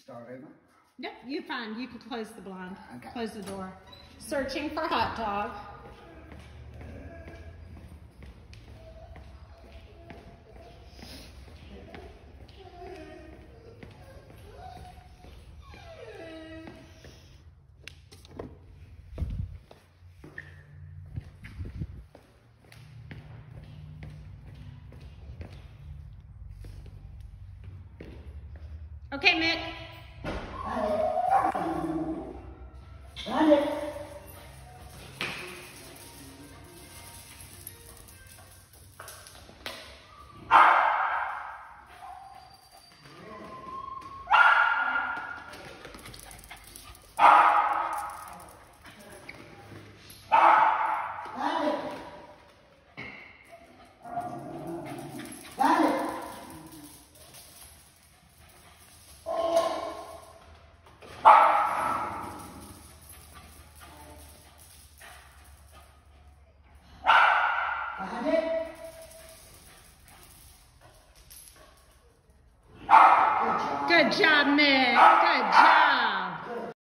Start over. Yep, you're fine. You can close the blind. Okay. Close the door. Searching for hot dog. Okay, Mick. Hadi. Hadi. Good job, Mick. Good job.